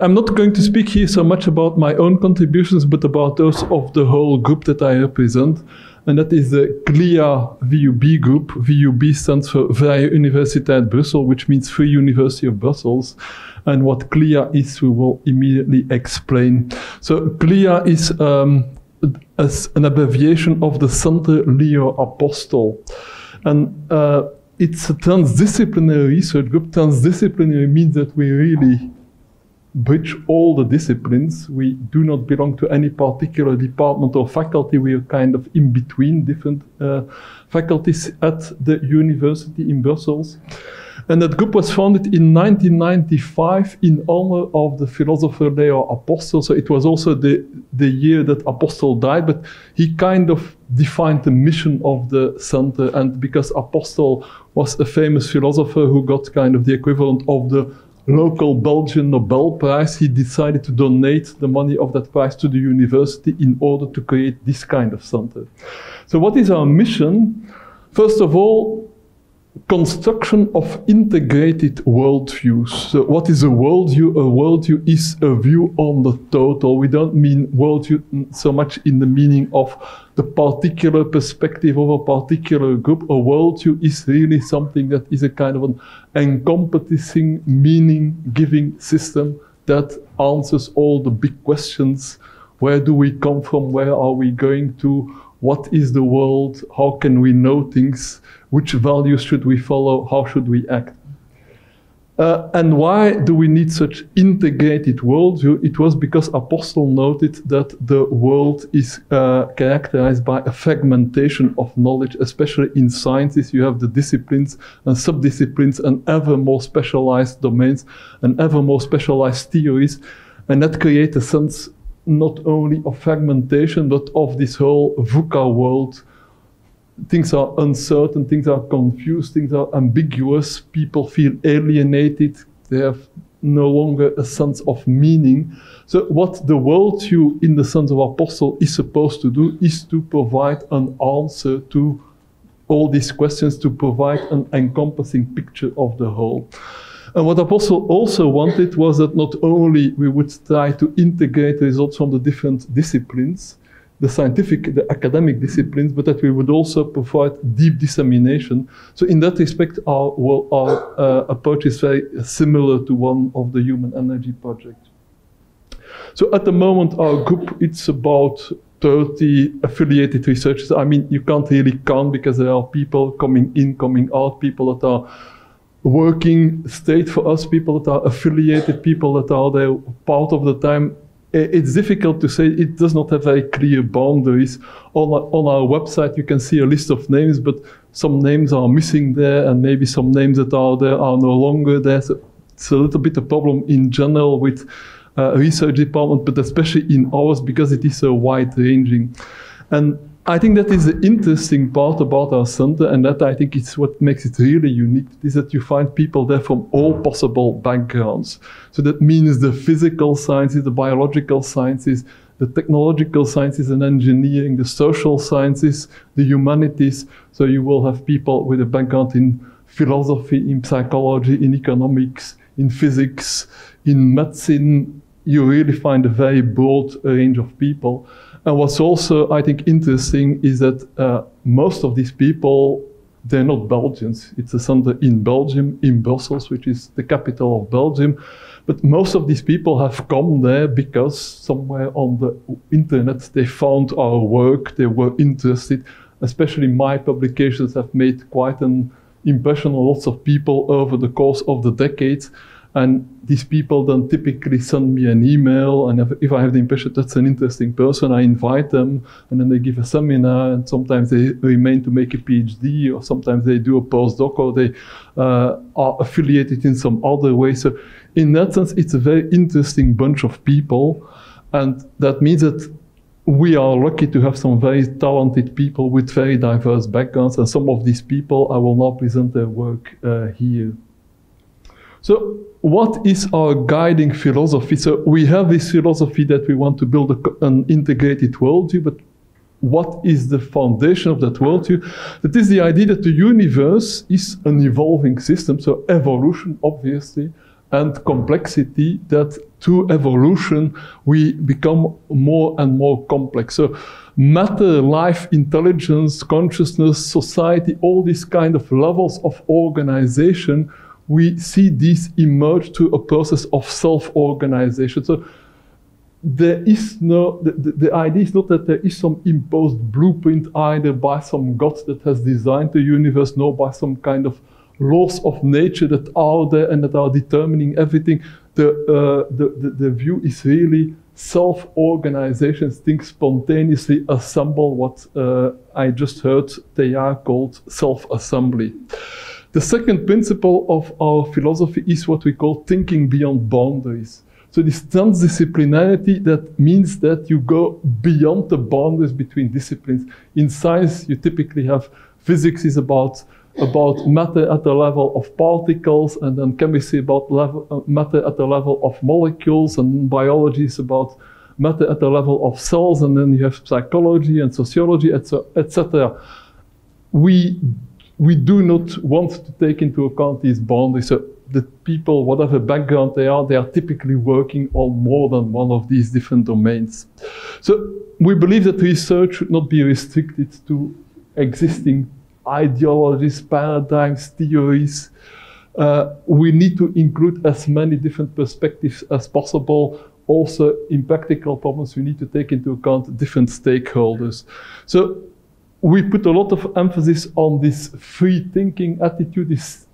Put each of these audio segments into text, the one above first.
I'm not going to speak here so much about my own contributions, but about those of the whole group that I represent. And that is the CLEA VUB group. VUB stands for Vrije Universiteit Brussel, which means Free University of Brussels. And what CLEA is, we will immediately explain. So CLEA is um, as an abbreviation of the Centre Leo Apostel. And uh, it's a transdisciplinary research group. Transdisciplinary means that we really bridge all the disciplines. We do not belong to any particular department or faculty. We are kind of in between different uh, faculties at the university in Brussels. And that group was founded in 1995 in honor of the philosopher Leo Apostel. So it was also the, the year that Apostel died, but he kind of defined the mission of the center. And because Apostel was a famous philosopher who got kind of the equivalent of the local Belgian Nobel Prize, he decided to donate the money of that prize to the university in order to create this kind of center. So what is our mission? First of all, construction of integrated worldviews. So what is a worldview? A worldview is a view on the total. We don't mean worldview so much in the meaning of the particular perspective of a particular group. A worldview is really something that is a kind of an encompassing, meaning-giving system that answers all the big questions. Where do we come from? Where are we going to? What is the world? How can we know things? Which values should we follow? How should we act? Uh, and why do we need such integrated worldview? It was because Apostel noted that the world is uh, characterized by a fragmentation of knowledge, especially in sciences. You have the disciplines and subdisciplines and ever more specialized domains and ever more specialized theories. And that creates a sense not only of fragmentation, but of this whole VUCA world. Things are uncertain, things are confused, things are ambiguous, people feel alienated, they have no longer a sense of meaning. So, what the worldview in the sense of Apostel is supposed to do is to provide an answer to all these questions, to provide an encompassing picture of the whole. And what Apostel also wanted was that not only we would try to integrate results from the different disciplines, the scientific, the academic disciplines, but that we would also provide deep dissemination. So in that respect, our, well, our uh, approach is very similar to one of the Human Energy Project. So at the moment, our group, it's about 30 affiliated researchers. I mean, you can't really count because there are people coming in, coming out, people that are working state for us, people that are affiliated, people that are there part of the time. It's difficult to say. It does not have very clear boundaries. On our, on our website, you can see a list of names, but some names are missing there, and maybe some names that are there are no longer there. So it's a little bit a problem in general with uh, research department, but especially in ours because it is so wide ranging. And I think that is the interesting part about our center, and that I think is what makes it really unique, is that you find people there from all possible backgrounds. So that means the physical sciences, the biological sciences, the technological sciences and engineering, the social sciences, the humanities. So you will have people with a background in philosophy, in psychology, in economics, in physics, in medicine. You really find a very broad range of people. And what's also, I think, interesting is that uh, most of these people, they're not Belgians. It's a center in Belgium, in Brussels, which is the capital of Belgium. But most of these people have come there because somewhere on the internet they found our work, they were interested. Especially my publications have made quite an impression on lots of people over the course of the decades. And these people then typically send me an email, and if, if, I have the impression that's an interesting person, I invite them, and then they give a seminar, and sometimes they remain to make a PhD, or sometimes they do a postdoc, or they uh, are affiliated in some other way. So, in that sense, it's a very interesting bunch of people, and that means that we are lucky to have some very talented people with very diverse backgrounds, and some of these people I will now present their work uh, here. So, what is our guiding philosophy? So, we have this philosophy that we want to build a, an integrated worldview, but what is the foundation of that worldview? That is the idea that the universe is an evolving system, so evolution, obviously, and complexity that through evolution, we become more and more complex. So matter, life, intelligence, consciousness, society, all these kind of levels of organization, we see these emerge to a process of self-organization. So there is no, the, the, the, idea is not that there is some imposed blueprint either by some god that has designed the universe, nor by some kind of laws of nature that are there and that are determining everything. The, uh, the, the, the, view is really self-organization, things spontaneously assemble what uh, I just heard Teilhard called self-assembly. The second principle of our philosophy is what we call thinking beyond boundaries. So this transdisciplinarity, that means that you go beyond the boundaries between disciplines. In science, you typically have physics is about about matter at the level of particles, and then chemistry about level, uh, matter at the level of molecules, and biology is about matter at the level of cells, and then you have psychology and sociology, etc. We we do not want to take into account these boundaries. So the people, whatever background they are, they are typically working on more than one of these different domains. So we believe that research should not be restricted to existing ideologies, paradigms, theories. Uh, we need to include as many different perspectives as possible. Also, in practical problems, we need to take into account different stakeholders. So we put a lot of emphasis on this free thinking attitude, this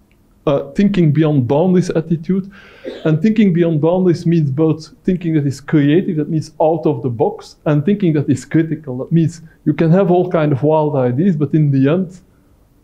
uh, thinking beyond boundaries attitude. And thinking beyond boundaries means both thinking that is creative, that means out of the box, and thinking that is critical. That means you can have all kind of wild ideas, but in the end,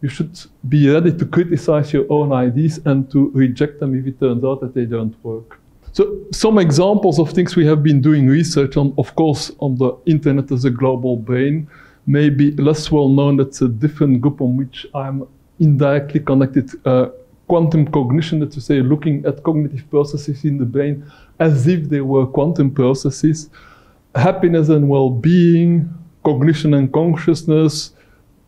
you should be ready to criticize your own ideas and to reject them if it turns out that they don't work. So some examples of things we have been doing research on, of course, on the internet as a global brain, maybe less well known, that's a different group on which I'm indirectly connected, uh, quantum cognition, that's to say looking at cognitive processes in the brain as if they were quantum processes, happiness and well-being, cognition and consciousness,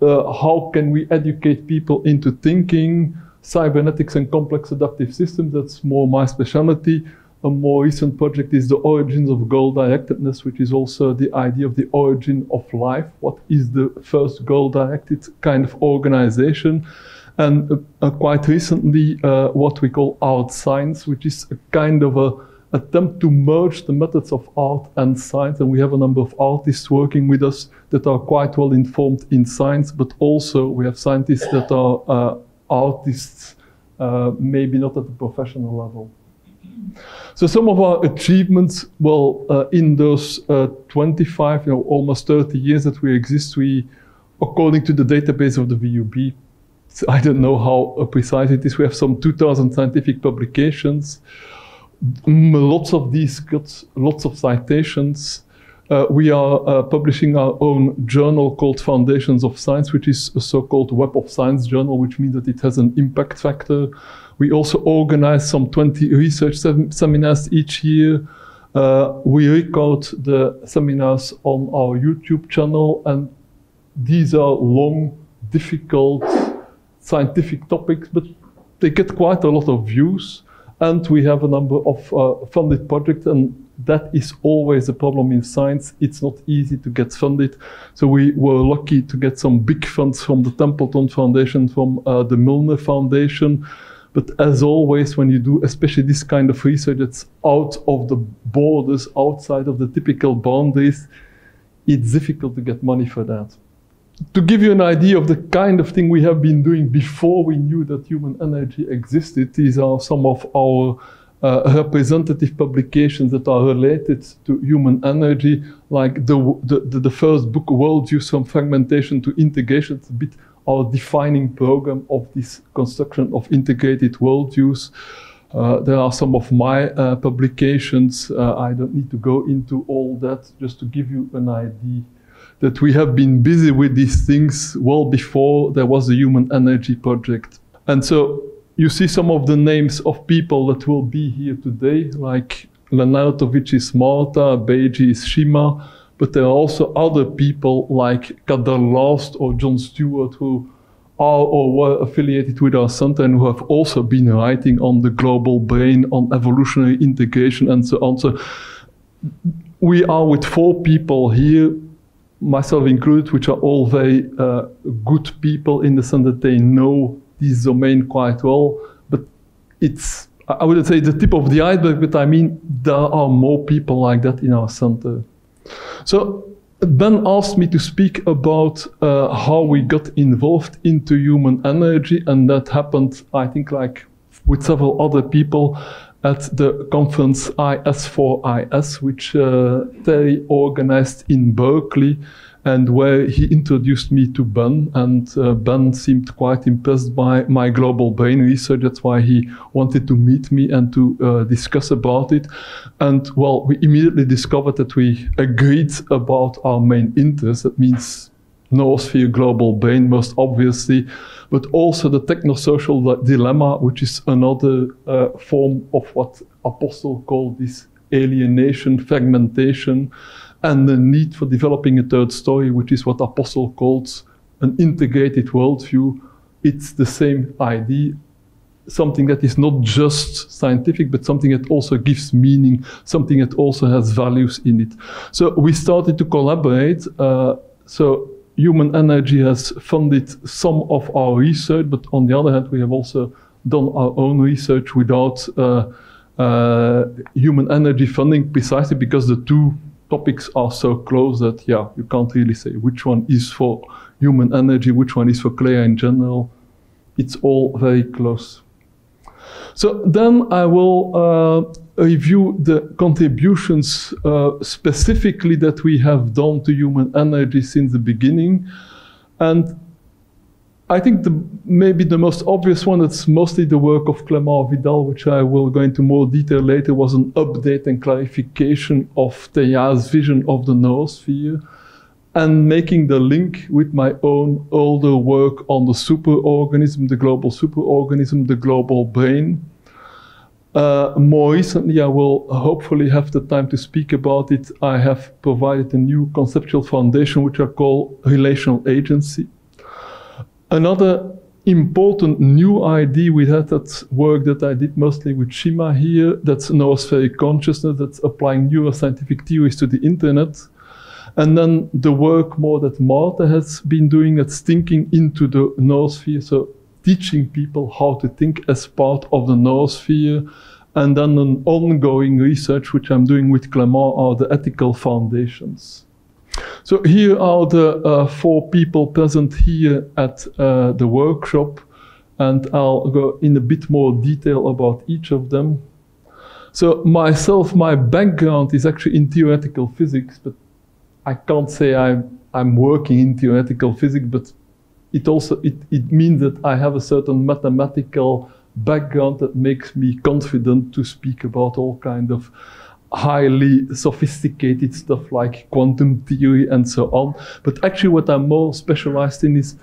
uh, how can we educate people into thinking, cybernetics and complex adaptive systems, that's more my specialty. A more recent project is the origins of goal-directedness, which is also the idea of the origin of life. What is the first goal-directed kind of organization? And uh, uh, quite recently, uh, what we call art science, which is a kind of a attempt to merge the methods of art and science. And we have a number of artists working with us that are quite well informed in science, but also we have scientists that are uh, artists, uh, maybe not at the professional level. So some of our achievements, well, uh, in those uh, 25, you know, almost 30 years that we exist, we, according to the database of the VUB, I don't know how precise it is, we have some 2,000 scientific publications. Lots of these got lots of citations. Uh, we are uh, publishing our own journal called Foundations of Science, which is a so-called Web of Science journal, which means that it has an impact factor. We also organize some 20 research sem seminars each year. Uh, we record the seminars on our YouTube channel, and these are long, difficult scientific topics, but they get quite a lot of views. And we have a number of uh, funded projects, and that is always a problem in science. It's not easy to get funded. So we were lucky to get some big funds from the Templeton Foundation, from uh, the Milner Foundation. But as always, when you do especially this kind of research that's out of the borders, outside of the typical boundaries, it's difficult to get money for that. To give you an idea of the kind of thing we have been doing before we knew that human energy existed, these are some of our representative publications that are related to human energy, like the, the, the first book, Worldviews from Fragmentation to Integration, it's a bit our defining program of this construction of integrated worldviews. Uh, there are some of my uh, publications. Uh, I don't need to go into all that, just to give you an idea that we have been busy with these things well before there was a human energy project. And so you see some of the names of people that will be here today, like Lenartowicz is Marta, Beigi is Shima, but there are also other people like Kader or John Stewart who are or were affiliated with our center and who have also been writing on the global brain, on evolutionary integration, and so on. So we are with four people here, myself included, which are all very uh, good people in the sense that they know this domain quite well. But it's, I wouldn't say the tip of the iceberg, but I mean, there are more people like that in our center. So Ben asked me to speak about uh, how we got involved into human energy, and that happened, I think, like with several other people at the conference IS4IS, which uh, they organized in Berkeley and where he introduced me to Ben, and uh, Ben seemed quite impressed by my global brain research. That's why he wanted to meet me and to uh, discuss about it. And well, we immediately discovered that we agreed about our main interest. That means noosphere global brain, most obviously, but also the technosocial dilemma, which is another uh, form of what Apostel called this alienation, fragmentation, and the need for developing a third story, which is what Apostel calls an integrated worldview. It's the same idea, something that is not just scientific, but something that also gives meaning, something that also has values in it. So we started to collaborate. Uh, so human energy has funded some of our research, but on the other hand, we have also done our own research without uh, uh, human energy funding precisely because the two topics are so close that, yeah, you can't really say which one is for human energy, which one is for CLEA in general. It's all very close. So then I will uh, review the contributions uh, specifically that we have done to human energy since the beginning. And I think the, maybe the most obvious one that's mostly the work of Clément Vidal, which I will go into more detail later, was an update and clarification of Teilhard's vision of the noosphere and making the link with my own older work on the superorganism, the global superorganism, the global brain. Uh, more recently, I will hopefully have the time to speak about it. I have provided a new conceptual foundation, which I call relational agency. Another important new idea we had that work that I did mostly with Shima here, that's noospheric consciousness, that's applying neuroscientific theories to the internet. And then the work more that Marta has been doing, that's thinking into the noosphere, so teaching people how to think as part of the noosphere. And then an ongoing research, which I'm doing with Clément, are the ethical foundations. So here are the uh, four people present here at uh, the workshop, and I'll go in a bit more detail about each of them. So myself, my background is actually in theoretical physics, but I can't say I'm, I'm working in theoretical physics, but it also it, it means that I have a certain mathematical background that makes me confident to speak about all kind of highly sophisticated stuff like quantum theory and so on. But actually, what I'm more specialized in is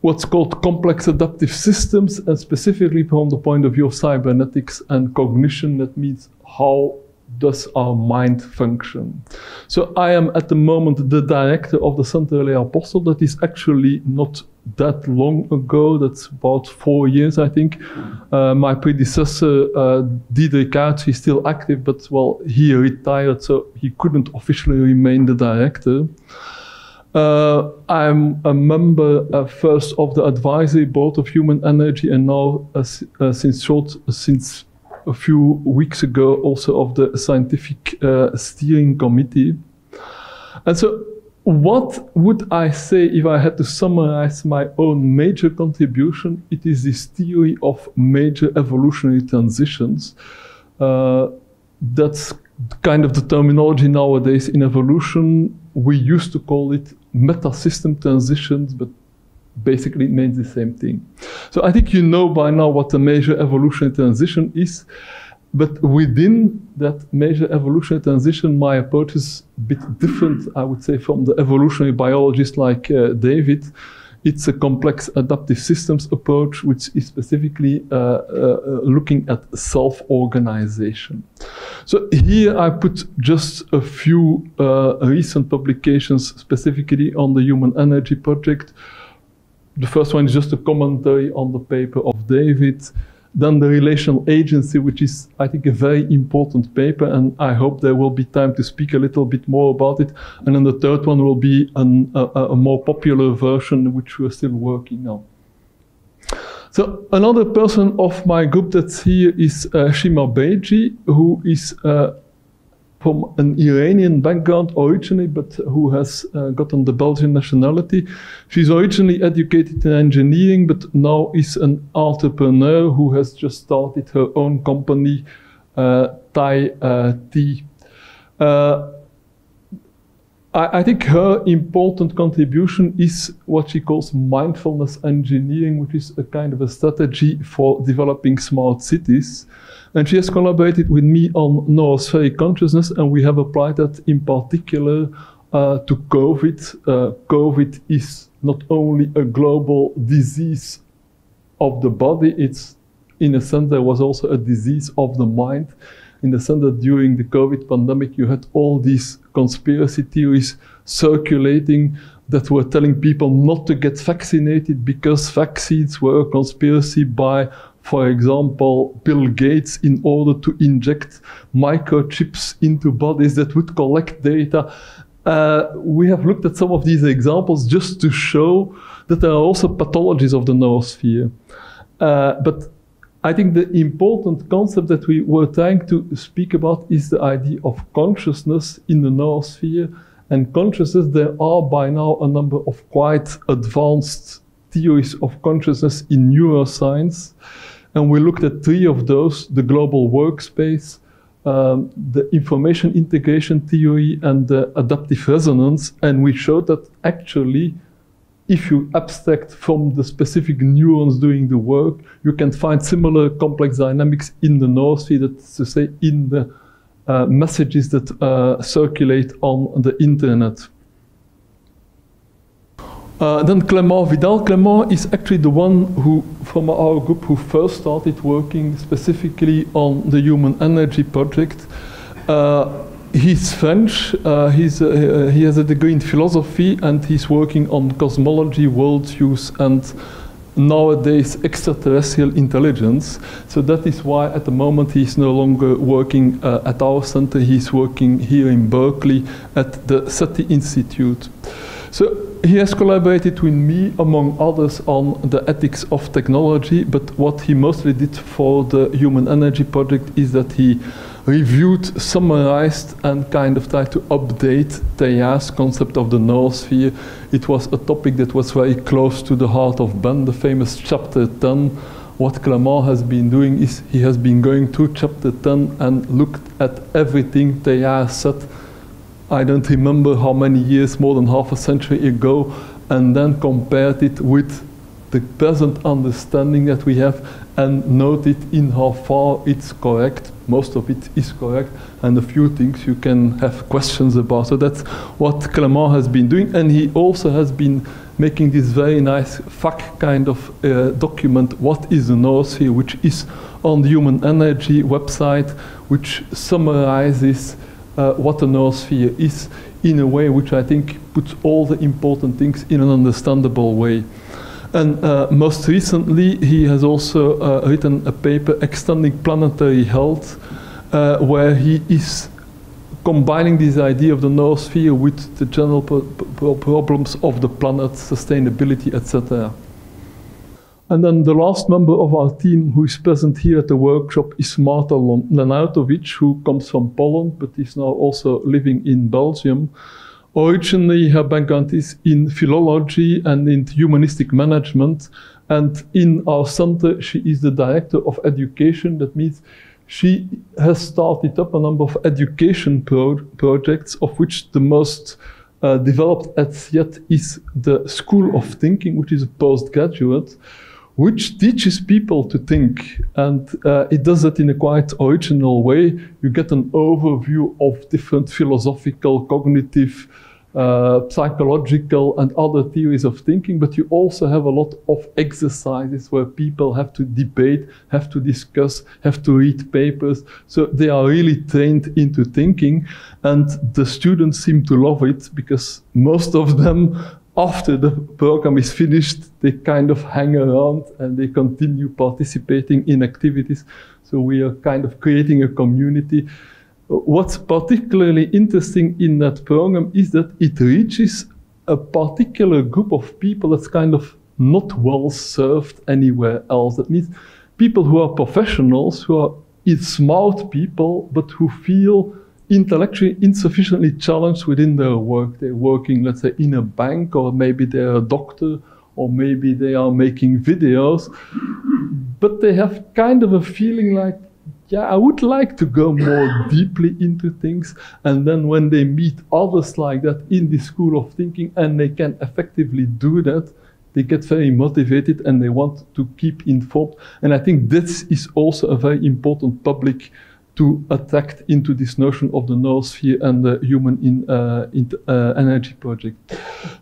what's called complex adaptive systems, and specifically from the point of view of cybernetics and cognition, that means how does our mind function? So I am at the moment the director of the Centre Leo Apostel. That is actually not that long ago. That's about four years, I think. Uh, my predecessor, uh, Diederik Aerts, is still active, but well, he retired, so he couldn't officially remain the director. Uh, I'm a member uh, first of the advisory board of Human Energy, and now uh, uh since short since a few weeks ago also of the scientific uh, steering committee. And so what would I say if I had to summarize my own major contribution? It is this theory of major evolutionary transitions. Uh, that's kind of the terminology nowadays in evolution. We used to call it meta-system transitions, but basically it means the same thing. So I think you know by now what the major evolutionary transition is. But within that major evolutionary transition, my approach is a bit different, I would say, from the evolutionary biologist like uh, David. It's a complex adaptive systems approach, which is specifically uh, uh, looking at self-organization. So here I put just a few uh, recent publications specifically on the Human Energy Project, the first one is just a commentary on the paper of David. Then the relational agency, which is, I think, a very important paper, and I hope there will be time to speak a little bit more about it. And then the third one will be an, a, a more popular version, which we're still working on. So another person of my group that's here is uh, Shima Beigi, who is uh, from an Iranian background originally, but who has uh, gotten the Belgian nationality. She's originally educated in engineering, but now is an entrepreneur who has just started her own company, uh, Thai uh, Tea. Uh, I, I think her important contribution is what she calls mindfulness engineering, which is a kind of a strategy for developing smart cities. And she has collaborated with me on noospheric consciousness, and we have applied that in particular uh, to COVID. Uh, COVID is not only a global disease of the body, it's in a sense there was also a disease of the mind, in the sense that during the COVID pandemic you had all these conspiracy theories circulating that were telling people not to get vaccinated because vaccines were a conspiracy by for example, Bill Gates in order to inject microchips into bodies that would collect data. Uh, we have looked at some of these examples just to show that there are also pathologies of the noosphere. Uh, but I think the important concept that we were trying to speak about is the idea of consciousness in the noosphere. And consciousness, there are by now a number of quite advanced theories of consciousness in neuroscience. And we looked at three of those, the global workspace, um, the information integration theory, and the adaptive resonance. And we showed that actually, if you abstract from the specific neurons doing the work, you can find similar complex dynamics in the noosphere, that's to say, in the uh, messages that uh, circulate on the internet. Uh, then Clément Vidal. Clément is actually the one who, from our group, who first started working specifically on the Human Energy Project. Uh, he's French. Uh, he's, uh, he has a degree in philosophy, and he's working on cosmology, worldviews, and nowadays extraterrestrial intelligence. So that is why at the moment he's no longer working uh, at our center. He's working here in Berkeley at the SETI Institute. So he has collaborated with me, among others, on the ethics of technology, but what he mostly did for the Human Energy Project is that he reviewed, summarized, and kind of tried to update Teilhard's concept of the noosphere. It was a topic that was very close to the heart of Ben, the famous chapter 10. What Clément has been doing is he has been going through chapter 10 and looked at everything Teilhard said I don't remember how many years, more than half a century ago, and then compared it with the present understanding that we have and noted in how far it's correct. Most of it is correct, and a few things you can have questions about. So that's what Clément has been doing, and he also has been making this very nice FAQ kind of uh, document, What is the Noosphere, which is on the Human Energy website, which summarizes uh, what a noosphere is in a way which I think puts all the important things in an understandable way. And uh, most recently, he has also uh, written a paper, Extending Planetary Health, uh, where he is combining this idea of the noosphere with the general problems of the planet, sustainability, etc. And then the last member of our team who is present here at the workshop is Marta Lenartowicz, who comes from Poland, but is now also living in Belgium. Originally, her background is in philology and in humanistic management. And in our center, she is the director of education. That means she has started up a number of education pro projects, of which the most uh, developed as yet is the School of Thinking, which is a postgraduate which teaches people to think. And uh, it does that in a quite original way. You get an overview of different philosophical, cognitive, uh, psychological, and other theories of thinking, but you also have a lot of exercises where people have to debate, have to discuss, have to read papers. So they are really trained into thinking, and the students seem to love it because most of them after the program is finished, they kind of hang around and they continue participating in activities. So we are kind of creating a community. What's particularly interesting in that program is that it reaches a particular group of people that's kind of not well served anywhere else. That means people who are professionals, who are smart people, but who feel intellectually insufficiently challenged within their work. They're working, let's say, in a bank, or maybe they're a doctor, or maybe they are making videos, but they have kind of a feeling like, yeah, I would like to go more deeply into things. And then when they meet others like that in the school of thinking and they can effectively do that, they get very motivated and they want to keep informed. And I think this is also a very important public to attract into this notion of the noosphere and the human in, uh, in, uh, energy project.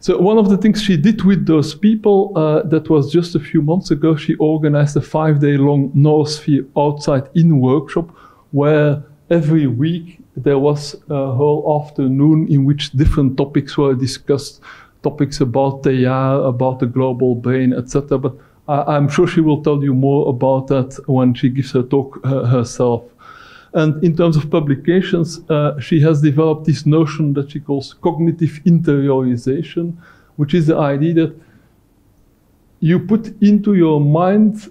So one of the things she did with those people, uh, that was just a few months ago, she organized a five-day-long noosphere outside in workshop where every week there was a whole afternoon in which different topics were discussed, topics about TEA, about the global brain, etc. But I, am sure she will tell you more about that when she gives her talk herself. And in terms of publications, uh, she has developed this notion that she calls cognitive interiorization, which is the idea that you put into your mind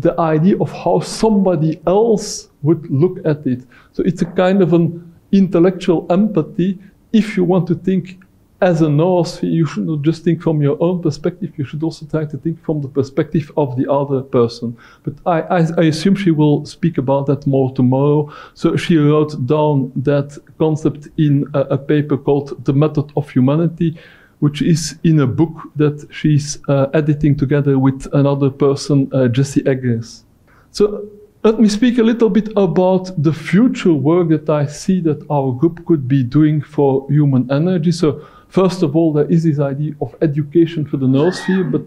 the idea of how somebody else would look at it. So it's a kind of an intellectual empathy if you want to think as a nurse, you should not just think from your own perspective, you should also try to think from the perspective of the other person. But I, I, I, assume she will speak about that more tomorrow. So she wrote down that concept in a, a paper called The Method of Humanity, which is in a book that she's uh, editing together with another person, uh, Jesse Eggers. So let me speak a little bit about the future work that I see that our group could be doing for human energy. So First of all, there is this idea of education for the noosphere, but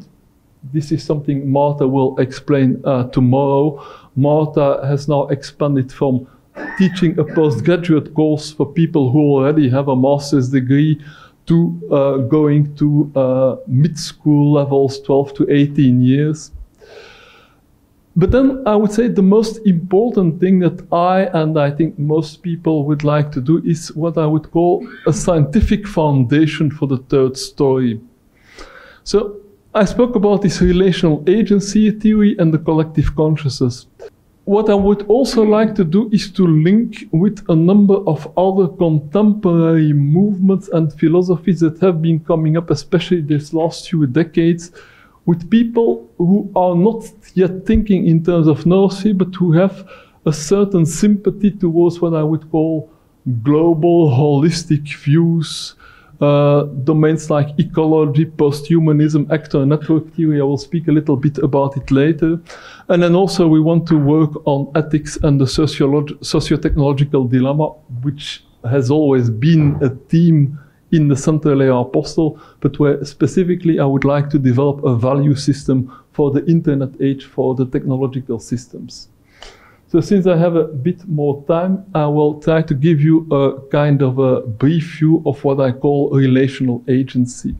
this is something Marta will explain uh, tomorrow. Marta has now expanded from teaching a postgraduate course for people who already have a master's degree to uh, going to uh, mid-school levels, 12 to 18 years. But then I would say the most important thing that I and I think most people would like to do is what I would call a scientific foundation for the third story. So I spoke about this relational agency theory and the collective consciousness. What I would also like to do is to link with a number of other contemporary movements and philosophies that have been coming up, especially these last few decades, with people who are not yet thinking in terms of noosphere, but who have a certain sympathy towards what I would call global holistic views, uh, domains like ecology, posthumanism, actor network theory. I will speak a little bit about it later. And then also we want to work on ethics and the socio-technological dilemma, which has always been a theme in the Centre Leo Apostel, but where specifically I would like to develop a value system for the internet age, for the technological systems. So since I have a bit more time, I will try to give you a kind of a brief view of what I call relational agency.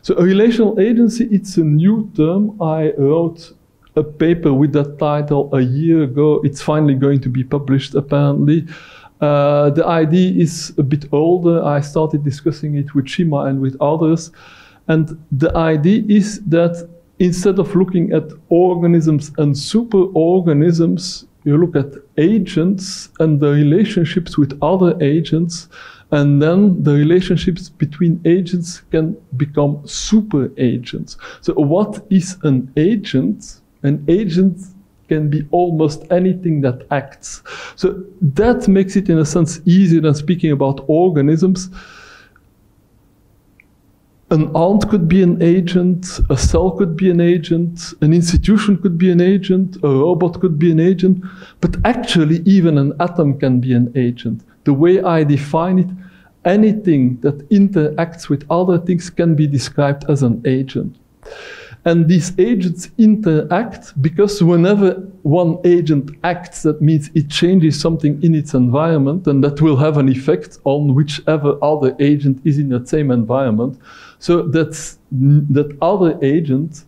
So a relational agency, it's a new term. I wrote a paper with that title a year ago. It's finally going to be published, apparently. Uh, the idea is a bit older. I started discussing it with Shima and with others. And the idea is that instead of looking at organisms and superorganisms, you look at agents and the relationships with other agents, and then the relationships between agents can become super agents. So, what is an agent? An agent can be almost anything that acts. So that makes it, in a sense, easier than speaking about organisms. An ant could be an agent, a cell could be an agent, an institution could be an agent, a robot could be an agent, but actually, even an atom can be an agent. The way I define it, anything that interacts with other things can be described as an agent. And these agents interact because whenever one agent acts, that means it changes something in its environment, and that will have an effect on whichever other agent is in that same environment. So that's, that other agent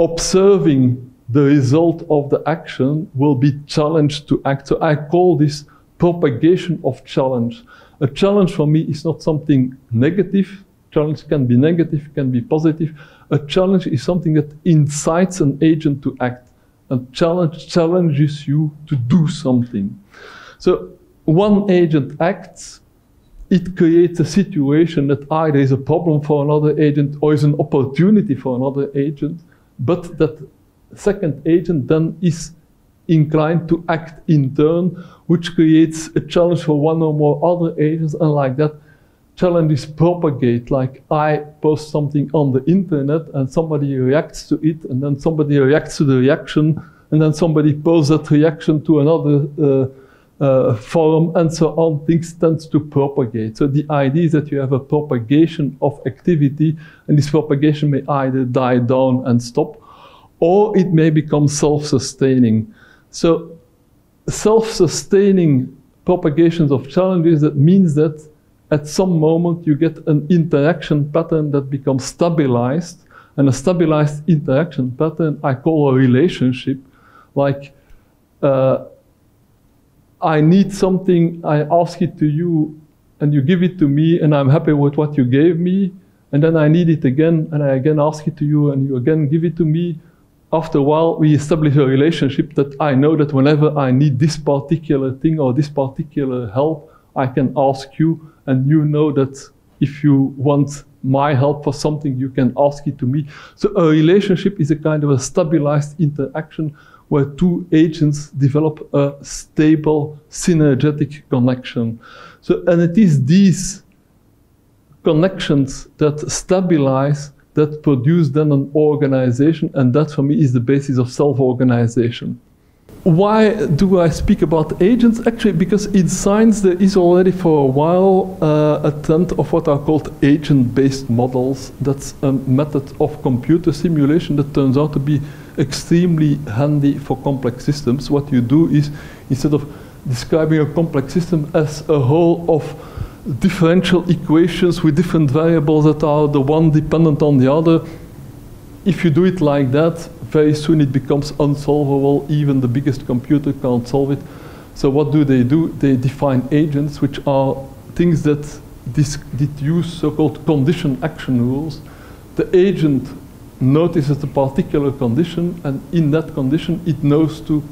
observing the result of the action will be challenged to act. So I call this propagation of challenge. A challenge for me is not something negative. Challenge can be negative, can be positive. A challenge is something that incites an agent to act. A challenge challenges you to do something. So one agent acts, it creates a situation that either is a problem for another agent or is an opportunity for another agent, but that second agent then is inclined to act in turn, which creates a challenge for one or more other agents, and like that, challenges propagate. Like I post something on the internet and somebody reacts to it, and then somebody reacts to the reaction, and then somebody posts that reaction to another uh, uh, forum, and so on. Things tend to propagate. So the idea is that you have a propagation of activity, and this propagation may either die down and stop, or it may become self-sustaining. So self-sustaining propagations of challenges, that means that at some moment you get an interaction pattern that becomes stabilized, and a stabilized interaction pattern I call a relationship, like uh, I need something, I ask it to you, and you give it to me, and I'm happy with what you gave me, and then I need it again, and I again ask it to you, and you again give it to me, after a while, we establish a relationship that I know that whenever I need this particular thing or this particular help, I can ask you, and you know that if you want my help for something, you can ask it to me. So a relationship is a kind of a stabilized interaction where two agents develop a stable synergetic connection. So, and it is these connections that stabilize that produce then an organization, and that for me is the basis of self-organization. Why do I speak about agents? Actually, because in science there is already for a while uh, a trend of what are called agent-based models. That's a method of computer simulation that turns out to be extremely handy for complex systems. What you do is, instead of describing a complex system as a whole of differential equations with different variables that are the one dependent on the other, if you do it like that, very soon it becomes unsolvable. Even the biggest computer can't solve it. So what do they do? They define agents, which are things that, use so-called condition action rules. The agent notices a particular condition, and in that condition, it knows to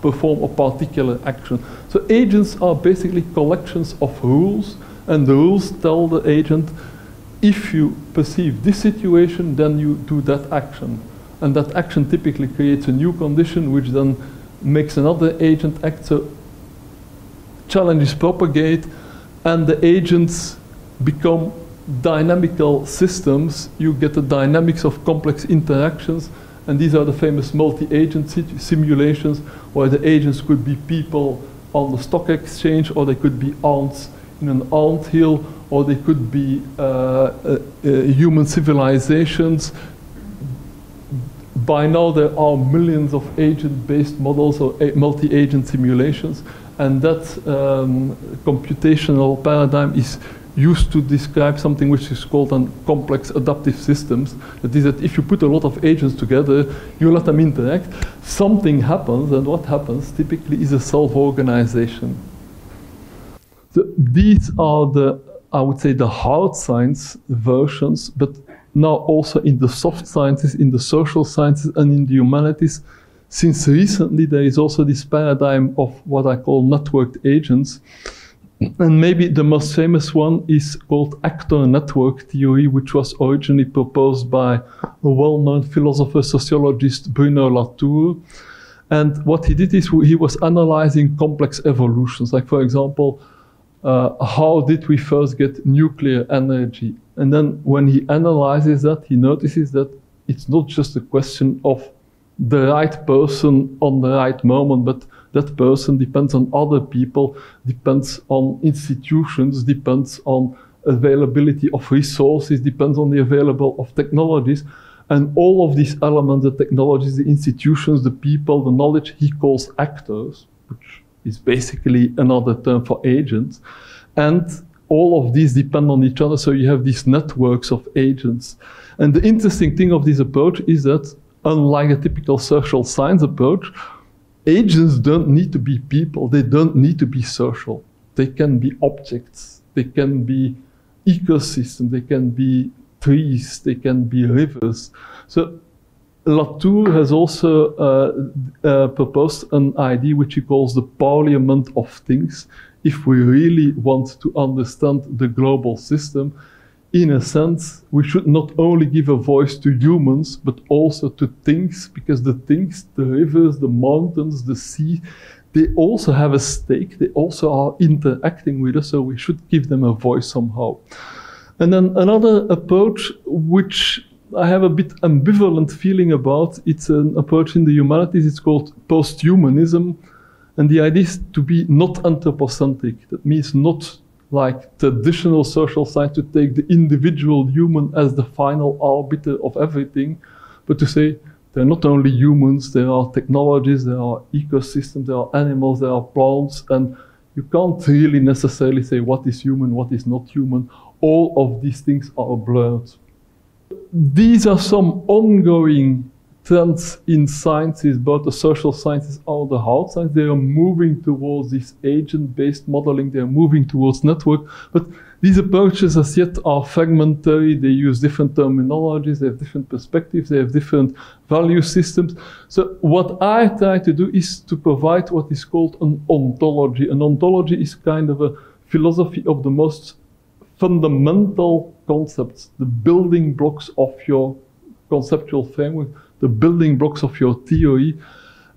perform a particular action. So agents are basically collections of rules and the rules tell the agent, if you perceive this situation, then you do that action. And that action typically creates a new condition, which then makes another agent act. So challenges propagate, and the agents become dynamical systems. You get the dynamics of complex interactions, and these are the famous multi-agent simulations, where the agents could be people on the stock exchange, or they could be ants in an ant hill, or they could be uh, uh, uh, human civilizations. By now, there are millions of agent-based models or multi-agent simulations, and that um, computational paradigm is used to describe something which is called an complex adaptive systems. That is that if you put a lot of agents together, you let them interact, something happens, and what happens typically is a self-organization. So these are the, I would say, the hard science versions, but now also in the soft sciences, in the social sciences, and in the humanities. Since recently, there is also this paradigm of what I call networked agents. And maybe the most famous one is called actor network theory, which was originally proposed by a well-known philosopher, sociologist, Bruno Latour. And what he did is he was analyzing complex evolutions. Like, for example, uh, how did we first get nuclear energy? And then when he analyzes that, he notices that it's not just a question of the right person on the right moment, but that person depends on other people, depends on institutions, depends on availability of resources, depends on the available of technologies. And all of these elements, the technologies, the institutions, the people, the knowledge, he calls actors, which is basically another term for agents. And all of these depend on each other, so you have these networks of agents. And the interesting thing of this approach is that, unlike a typical social science approach, agents don't need to be people, they don't need to be social. They can be objects, they can be ecosystems, they can be trees, they can be rivers. So Latour has also uh, uh, proposed an idea which he calls the parliament of things, if we really want to understand the global system, in a sense, we should not only give a voice to humans, but also to things, because the things, the rivers, the mountains, the sea, they also have a stake. They also are interacting with us, so we should give them a voice somehow. And then another approach, which I have a bit ambivalent feeling about, it's an approach in the humanities, it's called post-humanism, and the idea is to be not anthropocentric. That means not like traditional social science to take the individual human as the final arbiter of everything, but to say there are not only humans, there are technologies, there are ecosystems, there are animals, there are plants, and you can't really necessarily say what is human, what is not human. All of these things are blurred. These are some ongoing trends in sciences, both the social sciences or the hard science, they are moving towards this agent-based modeling, they are moving towards network, but these approaches as yet are fragmentary, they use different terminologies, they have different perspectives, they have different value systems. So what I try to do is to provide what is called an ontology. An ontology is kind of a philosophy of the most fundamental concepts, the building blocks of your conceptual framework the building blocks of your theory.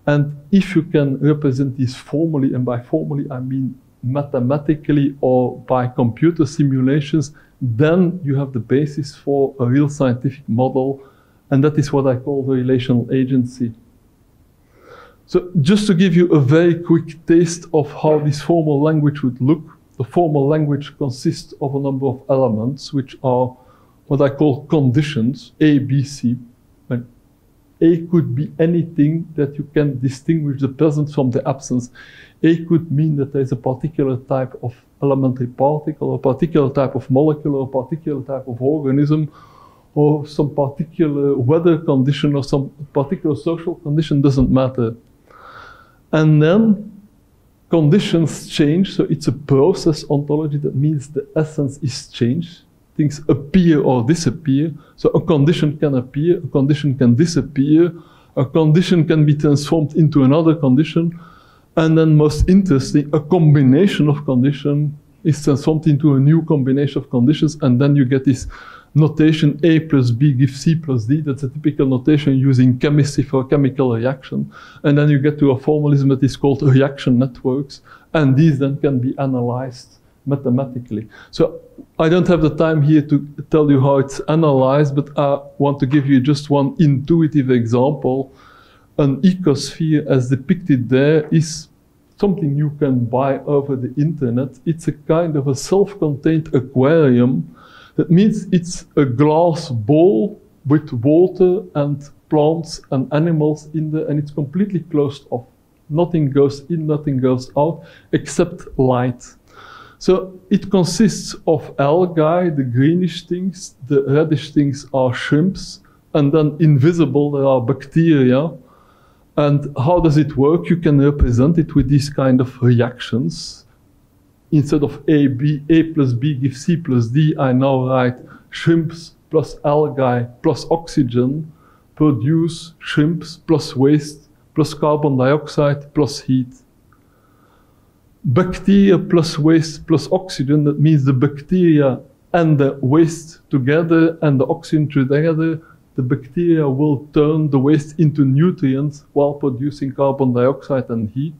And if you can represent these formally, and by formally I mean mathematically or by computer simulations, then you have the basis for a real scientific model. And that is what I call the relational agency. So just to give you a very quick taste of how this formal language would look, the formal language consists of a number of elements, which are what I call conditions, A, B, C, a could be anything that you can distinguish the presence from the absence. A could mean that there is a particular type of elementary particle, a particular type of molecule, or a particular type of organism, or some particular weather condition or some particular social condition, doesn't matter. And then conditions change, so it's a process ontology that means the essence is changed things appear or disappear. So a condition can appear, a condition can disappear, a condition can be transformed into another condition, and then most interesting, a combination of condition is transformed into a new combination of conditions, and then you get this notation A plus B gives C plus D. That's a typical notation using chemistry for chemical reaction. And then you get to a formalism that is called reaction networks, and these then can be analyzed mathematically. So I don't have the time here to tell you how it's analyzed, but I want to give you just one intuitive example. An ecosphere as depicted there is something you can buy over the internet. It's a kind of a self-contained aquarium. That means it's a glass bowl with water and plants and animals in there, and it's completely closed off. Nothing goes in, nothing goes out, except light. So it consists of algae, the greenish things, the reddish things are shrimps, and then invisible there are bacteria. And how does it work? You can represent it with these kind of reactions. Instead of A, B, A plus B gives C plus D, I now write shrimps plus algae plus oxygen produce shrimps plus waste plus carbon dioxide plus heat bacteria plus waste plus oxygen, that means the bacteria and the waste together and the oxygen together, the bacteria will turn the waste into nutrients while producing carbon dioxide and heat.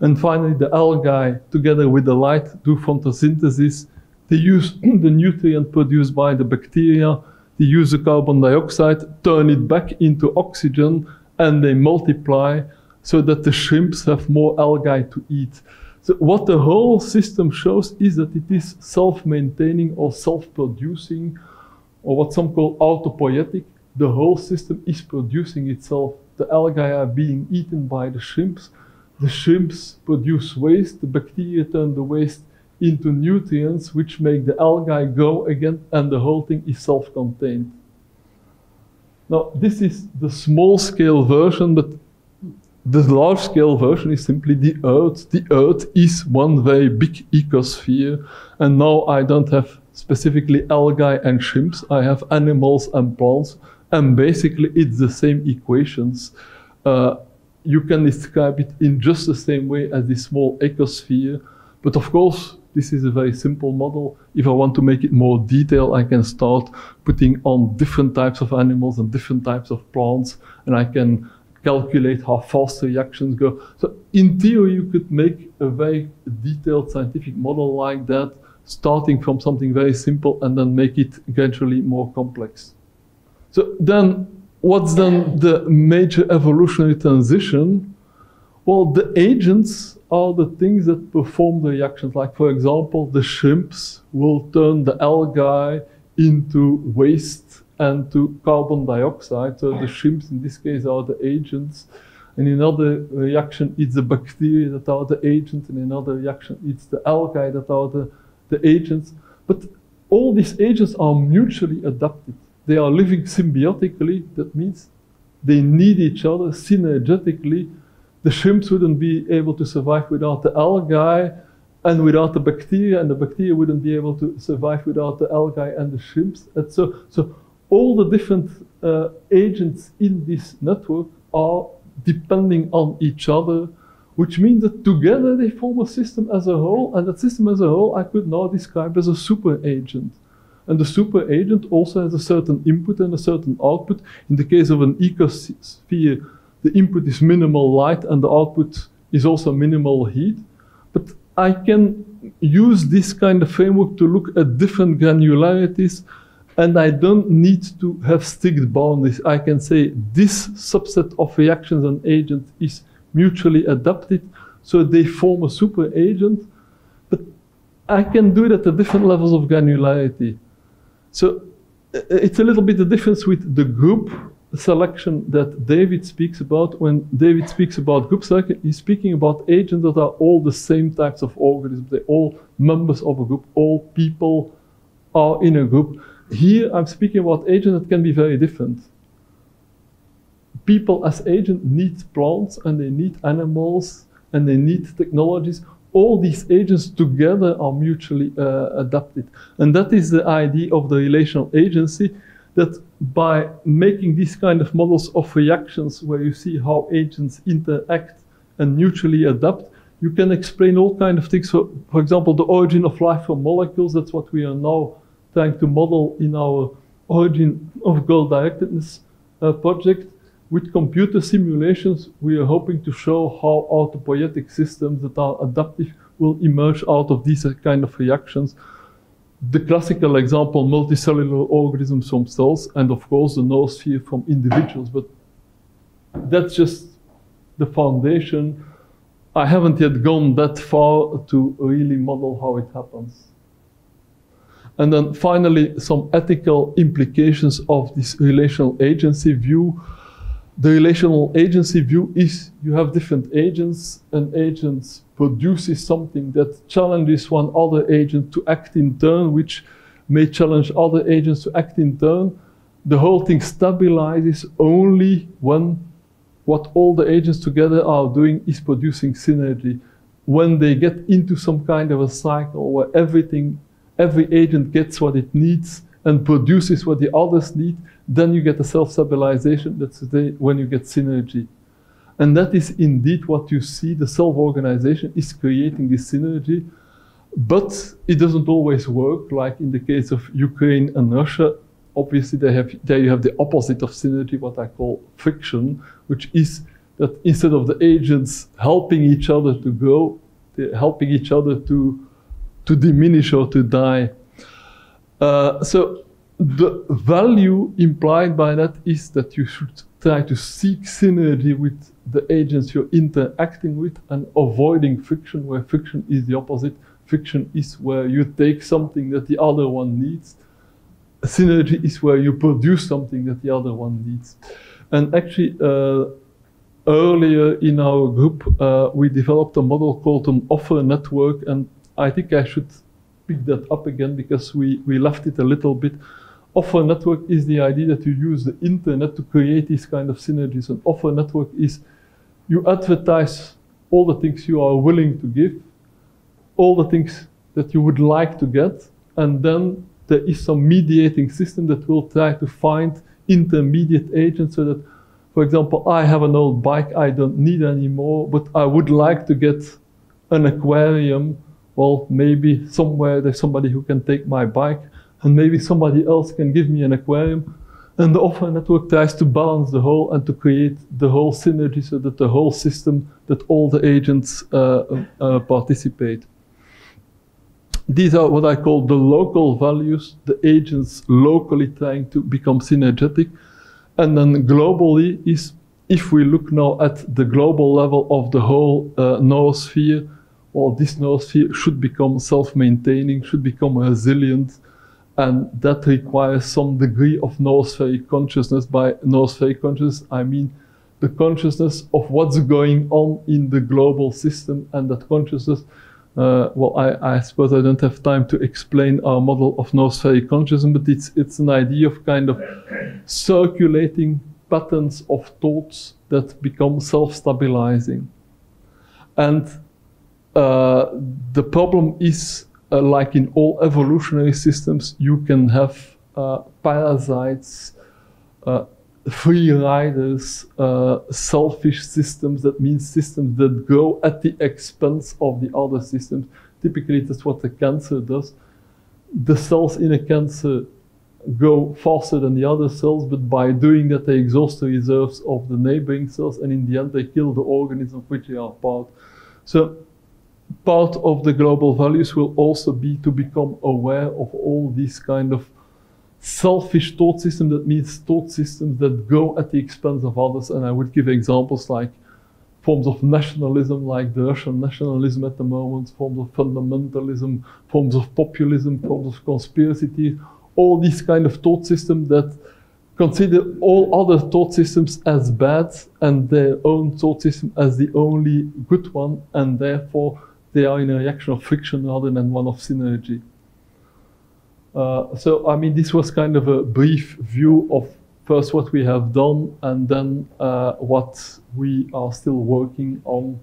And finally, the algae, together with the light, do photosynthesis. They use the nutrient produced by the bacteria, they use the carbon dioxide, turn it back into oxygen, and they multiply so that the shrimps have more algae to eat. So what the whole system shows is that it is self-maintaining or self-producing, or what some call autopoietic. The whole system is producing itself. The algae are being eaten by the shrimps. The shrimps produce waste. The bacteria turn the waste into nutrients which make the algae grow again and the whole thing is self-contained. Now, this is the small scale version, but the large scale version is simply the Earth. The Earth is one very big ecosphere, and now I don't have specifically algae and shrimps, I have animals and plants, and basically it's the same equations. Uh, you can describe it in just the same way as this small ecosphere, but of course, this is a very simple model. If I want to make it more detailed, I can start putting on different types of animals and different types of plants, and I can calculate how fast the reactions go. So in theory, you could make a very detailed scientific model like that, starting from something very simple and then make it gradually more complex. So then, what's then the major evolutionary transition? Well, the agents are the things that perform the reactions. Like, for example, the shrimps will turn the algae into waste and to carbon dioxide. Eh, so the shrimps in this case are the agents. And in another reaction, it's the bacteria that are the agents. And in another reaction, it's the algae that are the, the agents. But all these agents are mutually adapted. They are living symbiotically. That means they need each other synergetically. The shrimps wouldn't be able to survive without the algae and without the bacteria, and the bacteria wouldn't be able to survive without the algae and the shrimps. And so, so all the different uh, agents in this network are depending on each other, which means that together they form a system as a whole, and that system as a whole I could now describe as a super agent. And the super agent also has a certain input and a certain output. In the case of an ecosphere, the input is minimal light and the output is also minimal heat. But I can use this kind of framework to look at different granularities and I don't need to have strict boundaries. I can say this subset of reactions and agents is mutually adapted, so they form a super agent, but I can do it at the different levels of granularity. So uh, it's a little bit the difference with the group selection that David speaks about. When David speaks about group selection, he's speaking about agents that are all the same types of organisms. They're all members of a group. All people are in a group. Here I'm speaking about agents that can be very different. People as agents need plants and they need animals and they need technologies. All these agents together are mutually uh, adapted. And that is the idea of the relational agency that by making these kind of models of reactions where you see how agents interact and mutually adapt, you can explain all kind of things. For, for example, the origin of life from molecules, that's what we are now trying to model in our origin of goal directedness uh, project. With computer simulations, we are hoping to show how autopoietic systems that are adaptive will emerge out of these kind of reactions. The classical example, multicellular organisms from cells, and of course the noosphere from individuals, but that's just the foundation. I haven't yet gone that far to really model how it happens. And then finally, some ethical implications of this relational agency view. The relational agency view is you have different agents, and agents produces something that challenges one other agent to act in turn, which may challenge other agents to act in turn. The whole thing stabilizes only when what all the agents together are doing is producing synergy. When they get into some kind of a cycle where everything every agent gets what it needs and produces what the others need, then you get a self-stabilization. That's when you get synergy. And that is indeed what you see. The self-organization is creating this synergy, but it doesn't always work. Like in the case of Ukraine and Russia, obviously they have, there you have the opposite of synergy, what I call friction, which is that instead of the agents helping each other to grow, they're helping each other to to diminish or to die. Uh, so the value implied by that is that you should try to seek synergy with the agents you're interacting with and avoiding friction, where friction is the opposite. Friction is where you take something that the other one needs. Synergy is where you produce something that the other one needs. And actually, uh, earlier in our group, uh, we developed a model called an offer network, and I think I should pick that up again because we, we left it a little bit. Offer network is the idea that you use the internet to create these kind of synergies. And offer network is you advertise all the things you are willing to give, all the things that you would like to get, and then there is some mediating system that will try to find intermediate agents so that, for example, I have an old bike I don't need anymore, but I would like to get an aquarium. Well, maybe somewhere there's somebody who can take my bike, and maybe somebody else can give me an aquarium. And the offer network tries to balance the whole and to create the whole synergy so that the whole system, that all the agents uh, uh, participate. These are what I call the local values, the agents locally trying to become synergetic. And then globally is if we look now at the global level of the whole uh, noosphere, well, this noosphere should become self-maintaining, should become resilient, and that requires some degree of noospheric consciousness. By noospheric consciousness, I mean the consciousness of what's going on in the global system, and that consciousness uh, well, I, I, suppose I don't have time to explain our model of noospheric consciousness, but it's, it's an idea of kind of circulating patterns of thoughts that become self-stabilizing. And the problem is, uh, like in all evolutionary systems, you can have uh, parasites, uh, free riders, uh, selfish systems, that means systems that go at the expense of the other systems. Typically, that's what the cancer does. The cells in a cancer go faster than the other cells, but by doing that, they exhaust the reserves of the neighboring cells, and in the end, they kill the organism of which they are part. So, part of the global values will also be to become aware of all these kind of selfish thought systems. that means thought systems that go at the expense of others. And I would give examples like forms of nationalism, like the Russian nationalism at the moment, forms of fundamentalism, forms of populism, forms of conspiracy all these kind of thought systems that consider all other thought systems as bad and their own thought system as the only good one, and therefore they are in a reaction of friction rather than one of synergy. Uh, so, I mean, this was kind of a brief view of first what we have done and then uh, what we are still working on